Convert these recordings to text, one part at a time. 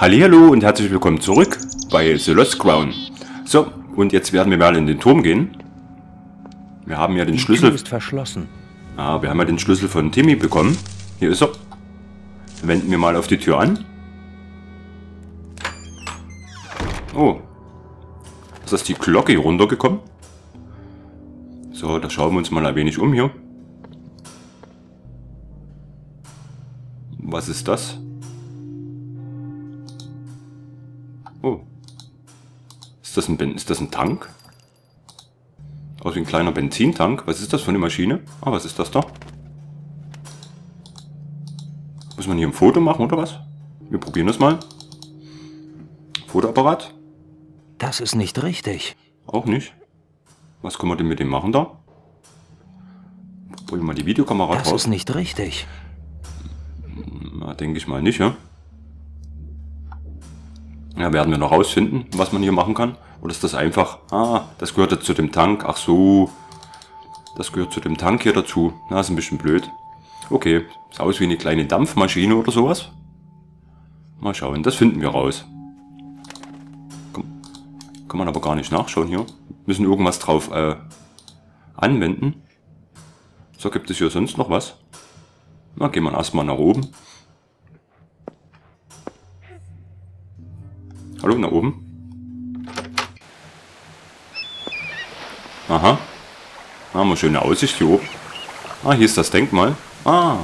Hallo und herzlich willkommen zurück bei The Lost Crown. So, und jetzt werden wir mal in den Turm gehen. Wir haben ja den Die Schlüssel. Tür ist verschlossen. Ah, wir haben ja den Schlüssel von Timmy bekommen. Hier ist er. Wenden wir mal auf die Tür an. Oh. Ist das die Glocke hier runtergekommen? So, da schauen wir uns mal ein wenig um hier. Was ist das? Oh. Ist das ein, Ben- ist das ein Tank? Aus wie ein kleiner Benzintank. Was ist das für eine Maschine? Ah, was ist das da? Muss man hier ein Foto machen oder was? Wir probieren das mal. Fotoapparat? Das ist nicht richtig. Auch nicht. Was können wir denn mit dem machen da? Probieren wir mal die Videokamera Das drauf. ist nicht richtig. Na, denke ich mal nicht, ja. Ja, werden wir noch rausfinden, was man hier machen kann. Oder ist das einfach, ah, das gehört jetzt zu dem Tank. Ach so, das gehört zu dem Tank hier dazu. Na, ist ein bisschen blöd. Okay, sieht aus wie eine kleine Dampfmaschine oder sowas. Mal schauen, das finden wir raus. Kann, kann man aber gar nicht nachschauen hier. Müssen irgendwas drauf äh, anwenden. So, gibt es hier sonst noch was? Na, gehen wir erstmal nach oben. Hallo, nach oben. Aha. Haben wir schöne Aussicht hier oben. Ah, hier ist das Denkmal. Ah.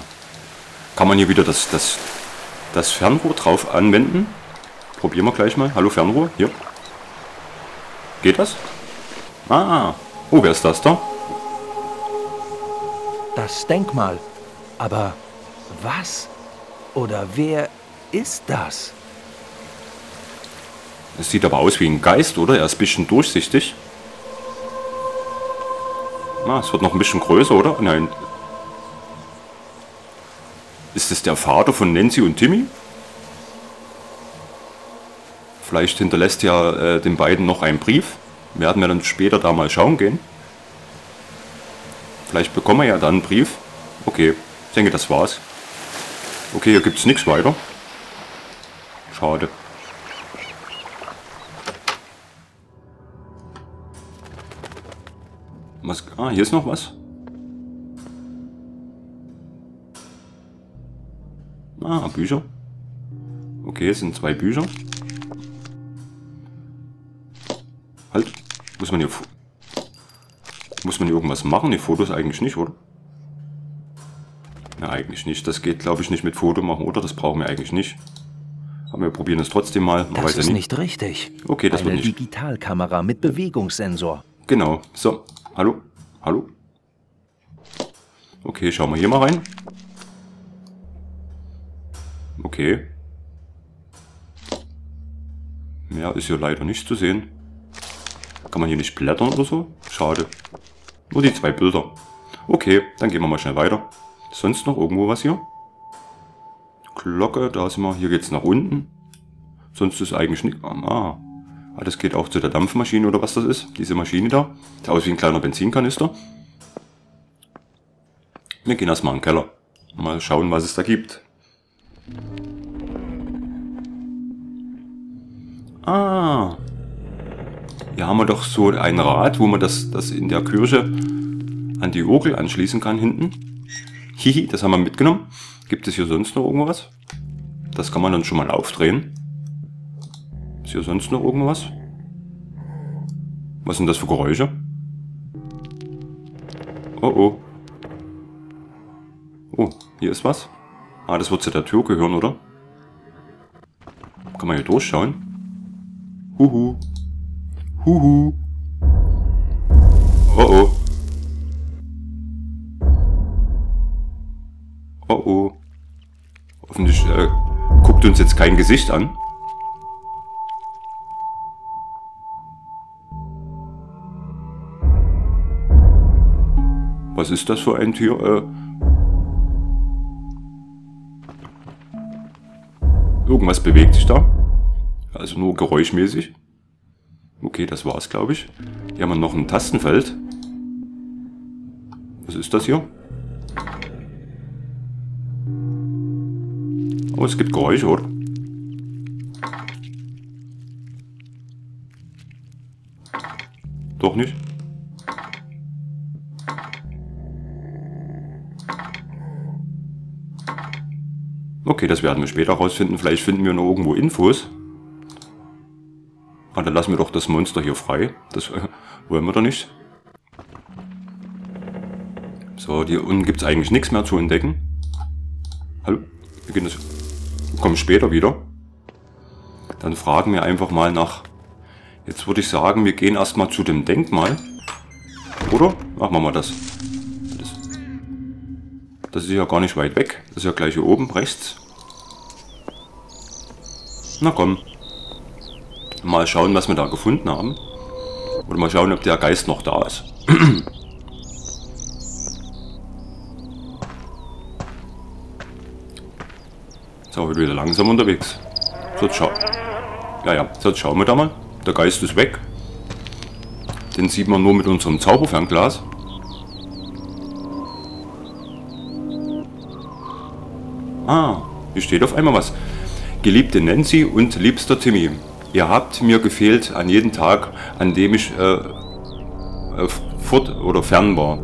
Kann man hier wieder das, das, das Fernrohr drauf anwenden? Probieren wir gleich mal. Hallo Fernrohr, hier. Geht das? Ah. Oh, wer ist das da? Das Denkmal. Aber was oder wer ist das? Es sieht aber aus wie ein Geist, oder? Er ist ein bisschen durchsichtig. Ah, es wird noch ein bisschen größer, oder? Nein. Ist es der Vater von Nancy und Timmy? Vielleicht hinterlässt ja äh, den beiden noch einen Brief. Werden wir dann später da mal schauen gehen. Vielleicht bekommen wir ja dann einen Brief. Okay, ich denke, das war's. Okay, hier gibt's nichts weiter. Schade. Was? Ah, hier ist noch was. Ah, Bücher. Okay, es sind zwei Bücher. Halt. Muss man hier... Muss man hier irgendwas machen? Die Fotos eigentlich nicht, oder? Ja, eigentlich nicht. Das geht, glaube ich, nicht mit Foto machen, oder? Das brauchen wir eigentlich nicht. Aber wir probieren es trotzdem mal. Man Das weiß ja ist nie. nicht richtig. Okay, das Eine wird nicht. Digitalkamera mit Bewegungssensor. Genau. So. Hallo? Hallo? Okay, schauen wir hier mal rein. Okay. Mehr ist hier leider nicht zu sehen. Kann man hier nicht blättern oder so? Schade. Nur die zwei Bilder. Okay, dann gehen wir mal schnell weiter. Sonst noch irgendwo was hier? Glocke, da sind wir. Hier geht's nach unten. Sonst ist eigentlich nicht. Ah. Ah, das geht auch zu der Dampfmaschine oder was das ist. Diese Maschine da. Sieht aus wie ein kleiner Benzinkanister. Wir gehen erstmal in den Keller. Mal schauen, was es da gibt. Ah. Hier haben wir doch so ein Rad, wo man das, das in der Kirche an die Orgel anschließen kann hinten. Hihi, das haben wir mitgenommen. Gibt es hier sonst noch irgendwas? Das kann man dann schon mal aufdrehen. Hier sonst noch irgendwas? Was sind das für Geräusche? Oh oh. Oh, hier ist was. Ah, das wird zu der Tür gehören, oder? Kann man hier durchschauen? Huhu. Huhu. Oh oh. Oh oh. Hoffentlich äh, guckt uns jetzt kein Gesicht an. Was ist das für ein Tier? Äh, irgendwas bewegt sich da. Also nur geräuschmäßig. Okay, das war's, glaube ich. Hier haben wir noch ein Tastenfeld. Was ist das hier? Oh, es gibt Geräusche, oder? Doch nicht? Okay, das werden wir später rausfinden. Vielleicht finden wir noch irgendwo Infos. Ah, dann lassen wir doch das Monster hier frei. Das äh, wollen wir doch nicht. So, hier unten gibt es eigentlich nichts mehr zu entdecken. Hallo? Wir gehen das... kommen später wieder. Dann fragen wir einfach mal nach... Jetzt würde ich sagen, wir gehen erstmal zu dem Denkmal. Oder? Machen wir mal das. das. Ist ja gar nicht weit weg. Das ist ja gleich hier oben, rechts. Na komm. Mal schauen, was wir da gefunden haben. Oder mal schauen, ob der Geist noch da ist. so, heute wieder langsam unterwegs. So, schau. Ja, ja, so, schauen wir da mal. Der Geist ist weg. Den sieht man nur mit unserem Zauberfernglas. Ah, hier steht auf einmal was. Geliebte Nancy und liebster Timmy. Ihr habt mir gefehlt an jedem Tag, an dem ich äh, äh, fort oder fern war.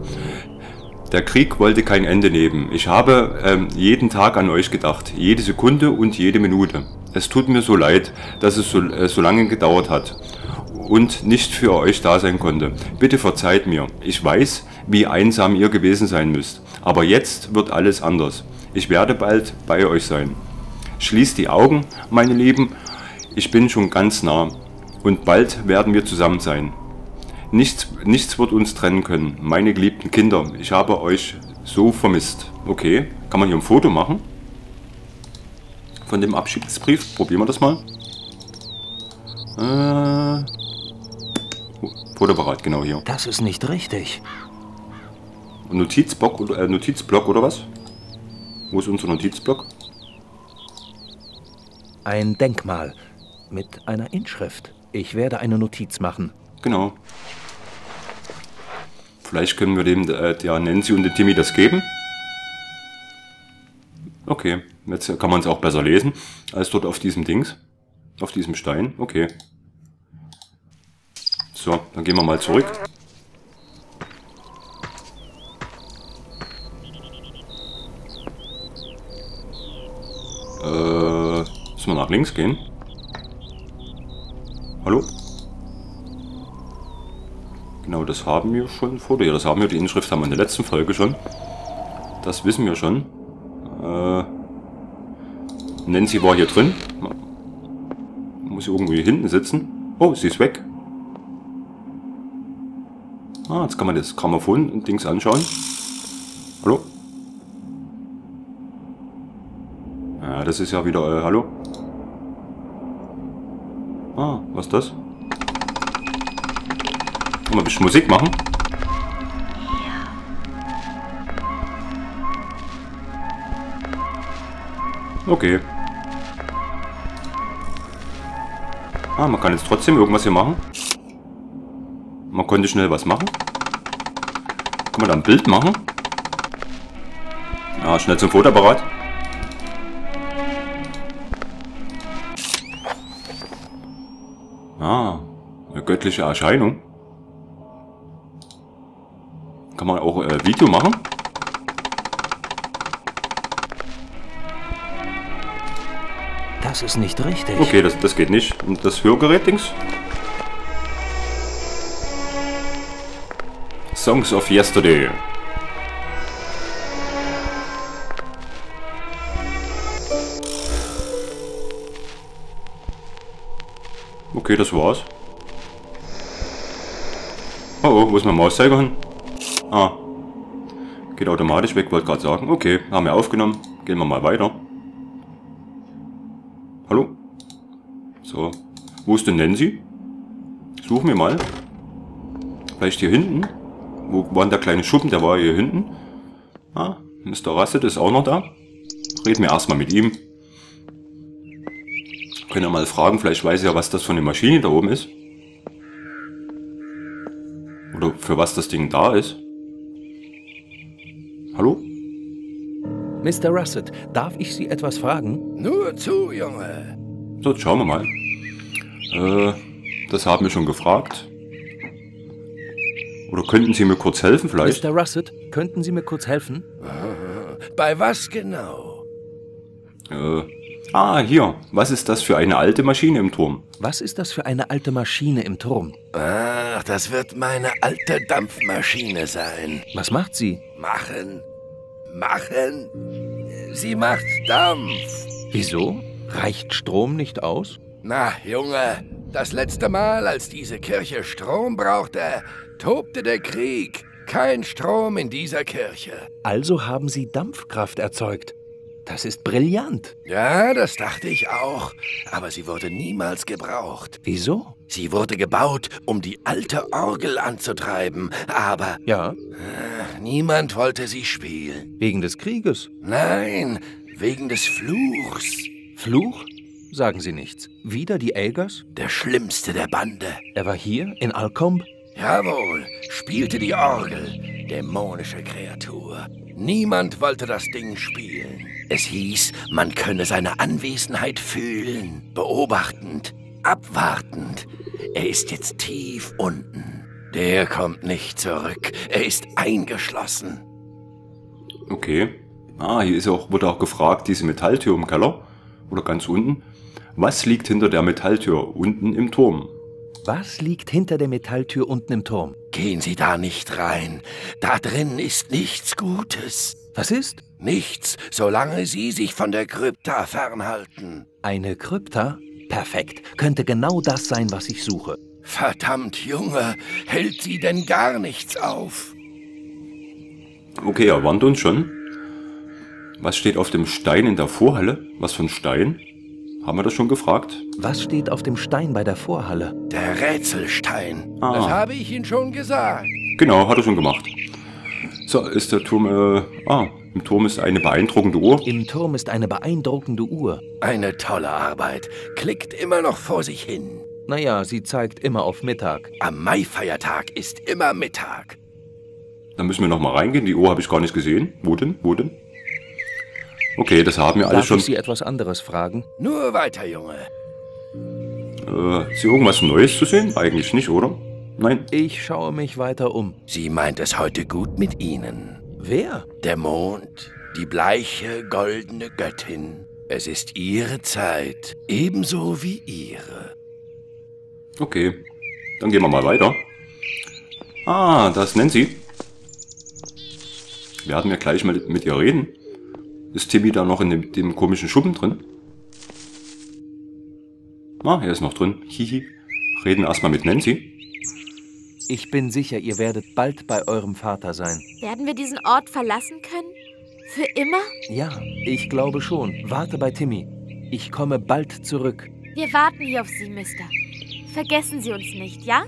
Der Krieg wollte kein Ende nehmen. Ich habe ähm, jeden Tag an euch gedacht, jede Sekunde und jede Minute. Es tut mir so leid, dass es so, äh, so lange gedauert hat und nicht für euch da sein konnte. Bitte verzeiht mir. Ich weiß, wie einsam ihr gewesen sein müsst. Aber jetzt wird alles anders. Ich werde bald bei euch sein. Schließt die Augen, meine Lieben, ich bin schon ganz nah und bald werden wir zusammen sein. Nichts, nichts wird uns trennen können. Meine geliebten Kinder, ich habe euch so vermisst. Okay, kann man hier ein Foto machen? Von dem Abschiedsbrief? Probieren wir das mal. Äh, Fotoapparat, genau hier. Das ist nicht richtig. Notizblock oder, äh, Notizblock oder was? Wo ist unser Notizblock? Ein Denkmal mit einer Inschrift. Ich werde eine Notiz machen. Genau. Vielleicht können wir dem äh, der Nancy und dem Timmy das geben. Okay, jetzt kann man es auch besser lesen als dort auf diesem Dings. Auf diesem Stein. Okay. So, dann gehen wir mal zurück. Müssen nach links gehen? Hallo? Genau, das haben wir schon vor. Ja, das haben wir. Die Inschrift haben wir in der letzten Folge schon. Das wissen wir schon. Äh, Nancy war hier drin. Muss irgendwo hier hinten sitzen. Oh, sie ist weg. Ah, jetzt kann man das Grammophon-Dings anschauen. Hallo? Ja, das ist ja wieder... Äh, hallo? Ah, was ist das? Mal ein bisschen Musik machen. Okay. Ah, man kann jetzt trotzdem irgendwas hier machen. Man konnte schnell was machen. Kann man da ein Bild machen? Ja, schnell zum Fotoapparat. Göttliche Erscheinung. Kann man auch äh, Video machen? Das ist nicht richtig. Okay, das, das geht nicht. Und das Hörgerät-Dings? Songs of Yesterday. Okay, das war's. Wo ist mein Mauszeiger hin? Ah. Geht automatisch weg, wollte gerade sagen. Okay, haben wir aufgenommen. Gehen wir mal weiter. Hallo? So. Wo ist denn Nancy? Suchen wir mal. Vielleicht hier hinten. Wo war der kleine Schuppen? Der war hier hinten. Ah, Mr. Rasset ist auch noch da. Reden wir erstmal mit ihm. Können ja mal fragen, vielleicht weiß er was das für eine Maschine da oben ist. Für was das Ding da ist. Hallo? Mr. Russet, darf ich Sie etwas fragen? Nur zu, Junge. So, jetzt schauen wir mal. Äh, das haben wir schon gefragt. Oder könnten Sie mir kurz helfen vielleicht? Mr. Russet, könnten Sie mir kurz helfen? Bei was genau? Äh, ah, hier. Was ist das für eine alte Maschine im Turm? Was ist das für eine alte Maschine im Turm? Ach, das wird meine alte Dampfmaschine sein. Was macht sie? Machen. Machen. Sie macht Dampf. Wieso? Reicht Strom nicht aus? Na, Junge, das letzte Mal, als diese Kirche Strom brauchte, tobte der Krieg. Kein Strom in dieser Kirche. Also haben Sie Dampfkraft erzeugt. Das ist brillant. Ja, das dachte ich auch. Aber sie wurde niemals gebraucht. Wieso? Sie wurde gebaut, um die alte Orgel anzutreiben. Aber Ja, niemand wollte sie spielen. wegen des Krieges. Nein, wegen des Fluchs. Fluch? Sagen Sie nichts. Wieder die Elgers? Der schlimmste der Bande. Er war hier, in Alcombe? Jawohl, spielte die Orgel. Dämonische Kreatur. Niemand wollte das Ding spielen. Es hieß, man könne seine Anwesenheit fühlen, beobachtend, abwartend. Er ist jetzt tief unten. Der kommt nicht zurück. Er ist eingeschlossen. Okay. Ah, hier ist auch, wurde auch gefragt, diese Metalltür im Keller oder ganz unten. Was liegt hinter der Metalltür unten im Turm? Was liegt hinter der Metalltür unten im Turm? Gehen Sie da nicht rein. Da drin ist nichts Gutes. Was ist? Nichts, solange Sie sich von der Krypta fernhalten. Eine Krypta? Perfekt. Könnte genau das sein, was ich suche. Verdammt, Junge, hält Sie denn gar nichts auf? Okay, er warnt uns schon. Was steht auf dem Stein in der Vorhalle? Was für ein Stein? Haben wir das schon gefragt? Was steht auf dem Stein bei der Vorhalle? Der Rätselstein. Ah. Das habe ich Ihnen schon gesagt. Genau, hat er schon gemacht. So, ist der Turm, äh, ah, im Turm ist eine beeindruckende Uhr. Im Turm ist eine beeindruckende Uhr. Eine tolle Arbeit. Klickt immer noch vor sich hin. Naja, sie zeigt immer auf Mittag. Am Maifeiertag ist immer Mittag. Da müssen wir nochmal reingehen. Die Uhr habe ich gar nicht gesehen. Wo denn? Wo denn? Okay, das haben wir alles Darf schon. ich Sie etwas anderes fragen? Nur weiter, Junge. Äh, ist hier irgendwas Neues zu sehen? Eigentlich nicht, oder? Nein? Ich schaue mich weiter um. Sie meint es heute gut mit Ihnen. Wer? Der Mond, die bleiche, goldene Göttin. Es ist Ihre Zeit, ebenso wie Ihre. Okay. Dann gehen wir mal weiter. Ah, das nennt sie. Werden wir gleich mal mit ihr reden. Ist Timmy da noch in dem, dem komischen Schuppen drin? Ah, er ist noch drin. Hihi. Reden erstmal mit Nancy. Ich bin sicher, ihr werdet bald bei eurem Vater sein. Werden wir diesen Ort verlassen können? Für immer? Ja, ich glaube schon. Warte bei Timmy. Ich komme bald zurück. Wir warten hier auf Sie, Mister. Vergessen Sie uns nicht, ja?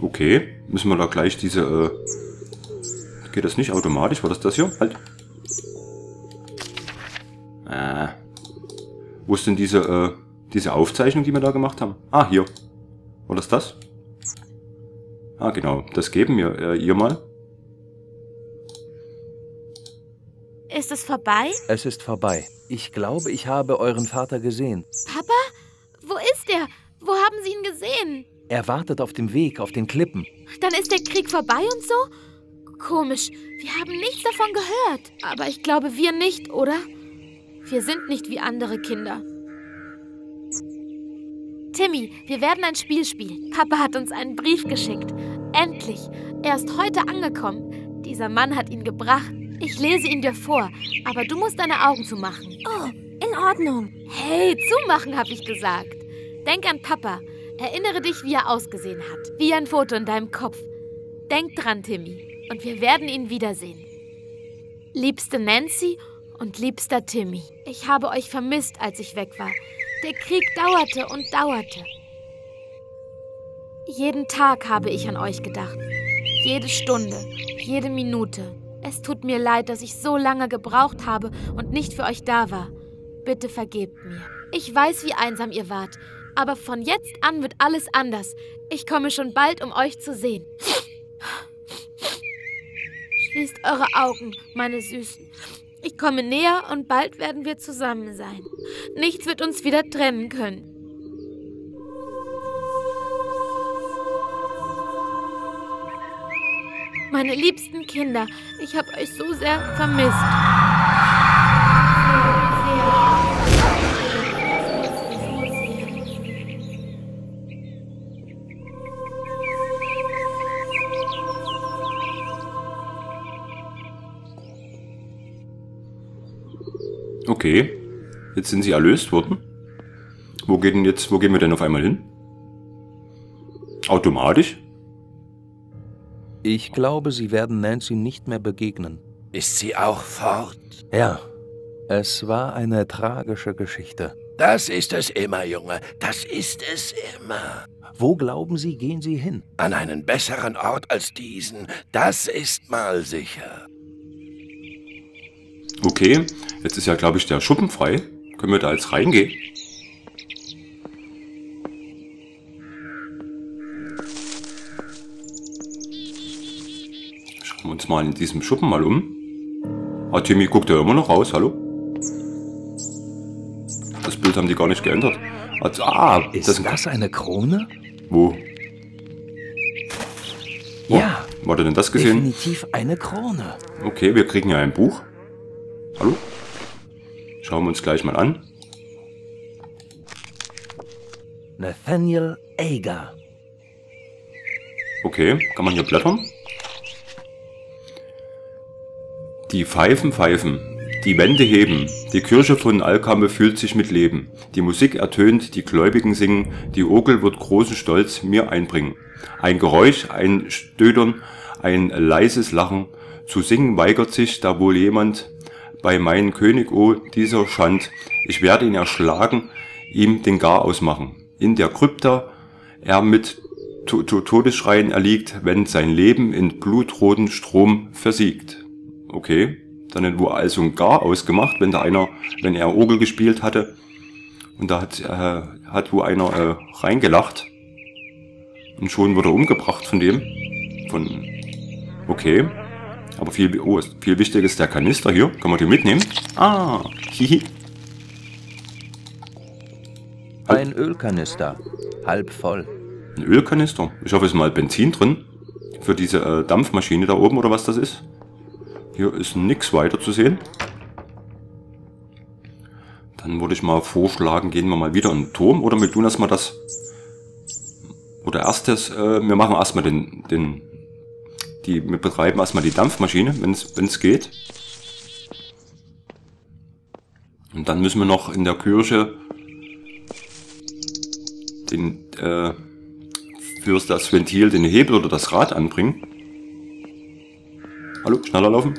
Okay. Müssen wir da gleich diese, äh... Geht das nicht automatisch? War das das hier? Halt. Äh. Wo ist denn diese, äh, diese Aufzeichnung, die wir da gemacht haben? Ah, hier. War das das? Ah, genau. Das geben wir äh, ihr mal. Ist es vorbei? Es ist vorbei. Ich glaube, ich habe euren Vater gesehen. Papa? Wo ist er? Wo haben Sie ihn gesehen? Er wartet auf dem Weg, auf den Klippen. Dann ist der Krieg vorbei und so? Komisch, wir haben nichts davon gehört. Aber ich glaube, wir nicht, oder? Wir sind nicht wie andere Kinder. Timmy, wir werden ein Spiel spielen. Papa hat uns einen Brief geschickt. Endlich. Er ist heute angekommen. Dieser Mann hat ihn gebracht. Ich lese ihn dir vor, aber du musst deine Augen zumachen. Oh, in Ordnung. Hey, zumachen, habe ich gesagt. Denk an Papa. Erinnere dich, wie er ausgesehen hat. Wie ein Foto in deinem Kopf. Denk dran, Timmy. Und wir werden ihn wiedersehen. Liebste Nancy und liebster Timmy. Ich habe euch vermisst, als ich weg war. Der Krieg dauerte und dauerte. Jeden Tag habe ich an euch gedacht. Jede Stunde, jede Minute. Es tut mir leid, dass ich so lange gebraucht habe und nicht für euch da war. Bitte vergebt mir. Ich weiß, wie einsam ihr wart, aber von jetzt an wird alles anders. Ich komme schon bald, um euch zu sehen. Schließt eure Augen, meine Süßen. Ich komme näher und bald werden wir zusammen sein. Nichts wird uns wieder trennen können. Meine liebsten Kinder, ich habe euch so sehr vermisst. Okay, jetzt sind sie erlöst worden. Wo, geht denn jetzt, wo gehen wir denn auf einmal hin? Automatisch? Ich glaube, Sie werden Nancy nicht mehr begegnen. Ist sie auch fort? Ja, es war eine tragische Geschichte. Das ist es immer, Junge. Das ist es immer. Wo glauben Sie, gehen Sie hin? An einen besseren Ort als diesen. Das ist mal sicher. Okay, jetzt ist ja, glaube ich, der Schuppen frei. Können wir da jetzt reingehen? Schauen wir uns mal in diesem Schuppen mal um. Ah, Timmy guckt ja immer noch raus, hallo? Das Bild haben die gar nicht geändert. Also, ah, Ist das das, ein eine Krone? Wo? Wo? Ja, er denn das gesehen? definitiv eine Krone. Okay, wir kriegen ja ein Buch. Hallo? Schauen wir uns gleich mal an. Nathaniel Ager. Okay, kann man hier blättern? Die Pfeifen pfeifen, die Wände heben, die Kirche von Alkame fühlt sich mit Leben. Die Musik ertönt, die Gläubigen singen, die Orgel wird großen Stolz mir einbringen. Ein Geräusch, ein Stödern, ein leises Lachen, zu singen weigert sich da wohl jemand. Bei meinem König, oh, dieser Schand, ich werde ihn erschlagen, ihm den Gar ausmachen. In der Krypta er mit to to Todesschreien erliegt, wenn sein Leben in blutroten Strom versiegt. Okay, dann wurde also ein Gar ausgemacht, wenn da einer, wenn er Orgel gespielt hatte und da hat, äh, hat wo einer äh, reingelacht und schon wurde er umgebracht von dem. Von, okay, aber viel, oh, viel wichtiger ist der Kanister hier. Kann man den mitnehmen? Ah, hihi. Ein Ölkanister. Halb voll. Ein Ölkanister. Ich hoffe, es ist mal Benzin drin. Für diese äh, Dampfmaschine da oben oder was das ist. Hier ist nichts weiter zu sehen. Dann würde ich mal vorschlagen, gehen wir mal wieder in den Turm. Oder wir tun erstmal das... Oder erstes, äh, wir machen erstmal den, den... Die, wir betreiben erstmal die Dampfmaschine, wenn es geht. Und dann müssen wir noch in der Kirche den, äh, für das Ventil den Hebel oder das Rad anbringen. Hallo, schneller laufen.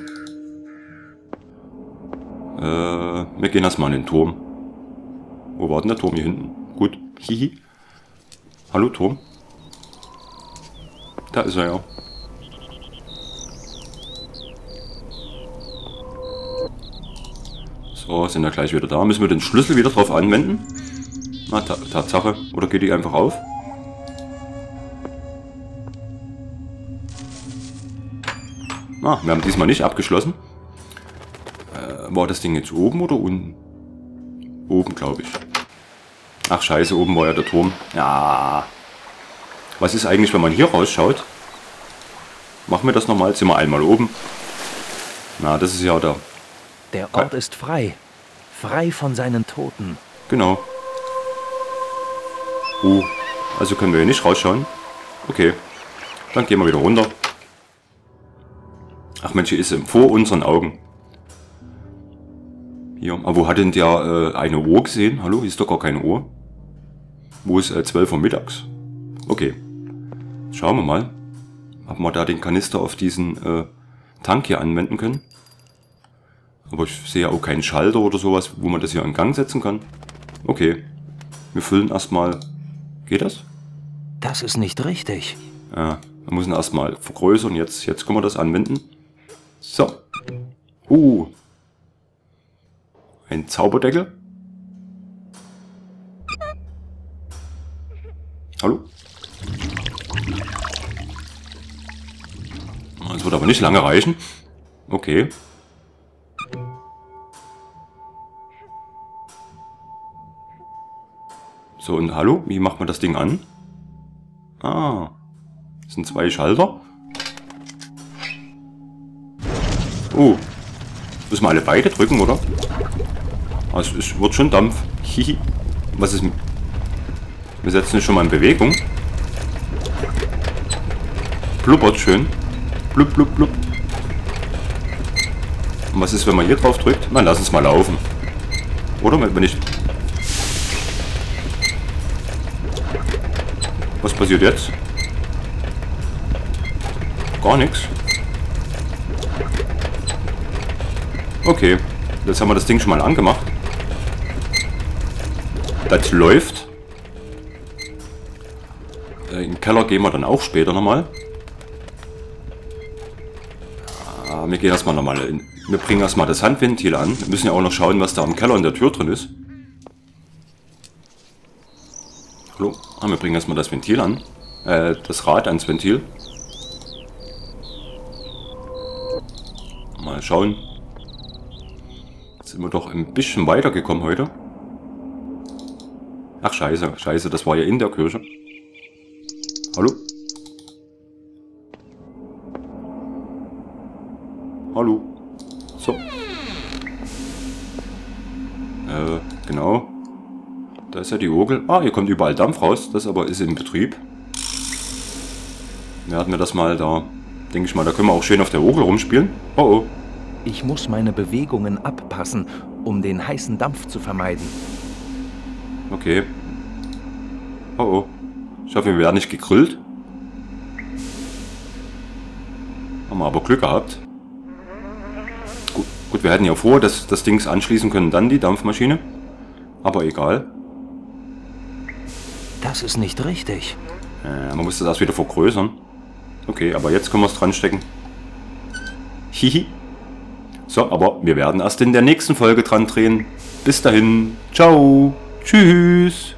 Äh, wir gehen erstmal in den Turm. Wo war denn der Turm hier hinten? Gut, hihi. Hallo Turm. Da ist er ja. So, sind wir gleich wieder da. Müssen wir den Schlüssel wieder drauf anwenden? Na, Ta Tatsache. Oder geht die einfach auf? Ah, wir haben diesmal nicht abgeschlossen. Äh, war das Ding jetzt oben oder unten? Oben, glaube ich. Ach scheiße, oben war ja der Turm. Ja. Was ist eigentlich, wenn man hier rausschaut? Machen wir das nochmal. Sind wir einmal oben. Na, das ist ja der... Der Ort ist frei. Frei von seinen Toten. Genau. Oh, also können wir hier nicht rausschauen. Okay, dann gehen wir wieder runter. Ach Mensch, hier ist er vor unseren Augen. Hier, aber wo hat denn der äh, eine Uhr gesehen? Hallo, hier ist doch gar keine Uhr. Wo ist äh, 12 Uhr mittags? Okay, schauen wir mal, ob wir da den Kanister auf diesen äh, Tank hier anwenden können. Aber ich sehe auch keinen Schalter oder sowas, wo man das hier in Gang setzen kann. Okay, wir füllen erstmal... Geht das? Das ist nicht richtig. Ja, wir müssen erstmal vergrößern. Jetzt, jetzt können wir das anwenden. So. Uh. Ein Zauberdeckel. Hallo? Das wird aber nicht lange reichen. Okay. So, und hallo? Wie macht man das Ding an? Ah. Das sind zwei Schalter. Oh. Müssen wir alle beide drücken, oder? Also es wird schon Dampf. Hihi. Was ist... Wir setzen es schon mal in Bewegung. Blubbert schön. Blub, blub, blub. Und was ist, wenn man hier drauf drückt? Na, lass uns mal laufen. Oder? Wenn ich... Was passiert jetzt? Gar nichts. Okay. Jetzt haben wir das Ding schon mal angemacht. Das läuft. Äh, in den Keller gehen wir dann auch später nochmal. Ah, wir gehen erstmal nochmal in. Wir bringen erstmal das Handventil an. Wir müssen ja auch noch schauen, was da am Keller in der Tür drin ist. Hallo? Ah, wir bringen erstmal das Ventil an. Äh, das Rad ans Ventil. Mal schauen. Jetzt sind wir doch ein bisschen weitergekommen heute. Ach scheiße, scheiße, das war ja in der Kirche. Hallo? Hallo? Ist ja die Orgel. Ah, hier kommt überall Dampf raus. Das aber ist in Betrieb. Werden wir das mal da... Denke ich mal, da können wir auch schön auf der Orgel rumspielen. Oh oh. Ich muss meine Bewegungen abpassen, um den heißen Dampf zu vermeiden. Okay. Oh oh. Ich hoffe, wir werden nicht gegrillt. Haben wir aber Glück gehabt. Gut, gut wir hätten ja vor, dass das Ding anschließen können, dann die Dampfmaschine. Aber egal. Das ist nicht richtig. Äh, man muss das wieder vergrößern. Okay, aber jetzt können wir es dran stecken. Hihi. So, aber wir werden erst in der nächsten Folge dran drehen. Bis dahin. Ciao. Tschüss.